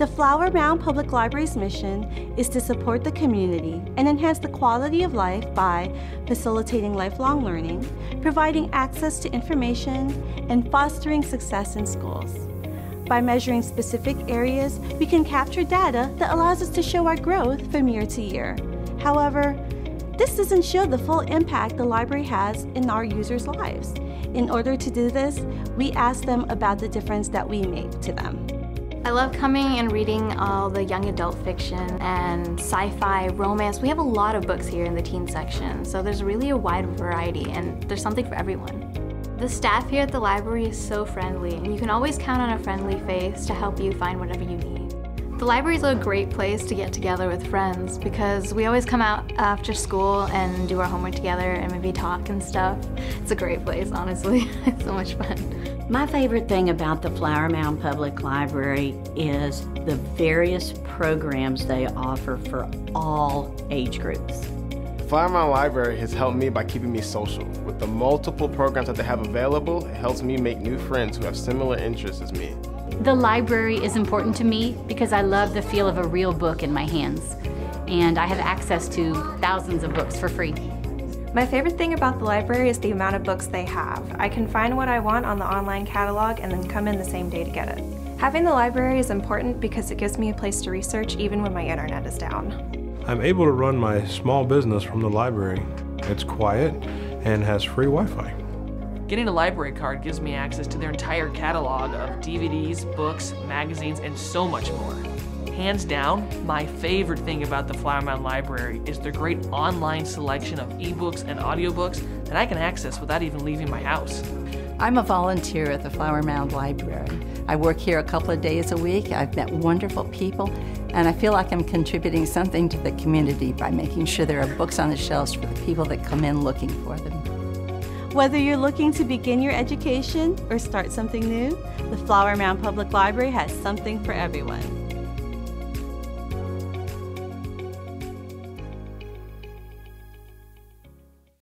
The Flower Mound Public Library's mission is to support the community and enhance the quality of life by facilitating lifelong learning, providing access to information, and fostering success in schools. By measuring specific areas, we can capture data that allows us to show our growth from year to year. However, this doesn't show the full impact the library has in our users' lives. In order to do this, we ask them about the difference that we make to them. I love coming and reading all the young adult fiction and sci-fi, romance. We have a lot of books here in the teen section, so there's really a wide variety and there's something for everyone. The staff here at the library is so friendly, and you can always count on a friendly face to help you find whatever you need. The library is a great place to get together with friends because we always come out after school and do our homework together and maybe talk and stuff. It's a great place, honestly. it's so much fun. My favorite thing about the Flower Mound Public Library is the various programs they offer for all age groups. Flower Mound Library has helped me by keeping me social. With the multiple programs that they have available, it helps me make new friends who have similar interests as me. The library is important to me because I love the feel of a real book in my hands. And I have access to thousands of books for free. My favorite thing about the library is the amount of books they have. I can find what I want on the online catalog and then come in the same day to get it. Having the library is important because it gives me a place to research even when my internet is down. I'm able to run my small business from the library. It's quiet and has free Wi-Fi. Getting a library card gives me access to their entire catalog of DVDs, books, magazines, and so much more. Hands down, my favorite thing about the Flower Mound Library is their great online selection of ebooks and audiobooks that I can access without even leaving my house. I'm a volunteer at the Flower Mound Library. I work here a couple of days a week. I've met wonderful people, and I feel like I'm contributing something to the community by making sure there are books on the shelves for the people that come in looking for them. Whether you're looking to begin your education or start something new, the Flower Mound Public Library has something for everyone.